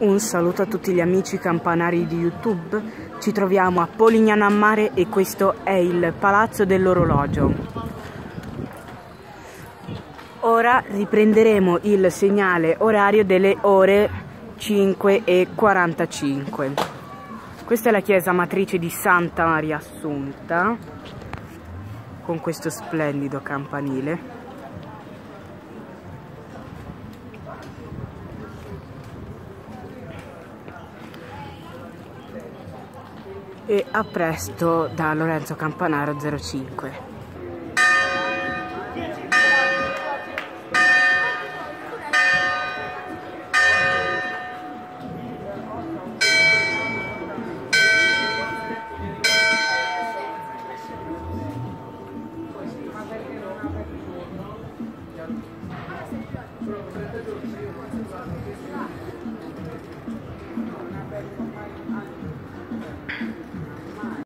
Un saluto a tutti gli amici campanari di YouTube. Ci troviamo a Polignano a Mare e questo è il Palazzo dell'Orologio. Ora riprenderemo il segnale orario delle ore 5 e 45. Questa è la chiesa matrice di Santa Maria Assunta con questo splendido campanile. e a presto da Lorenzo Campanaro 05.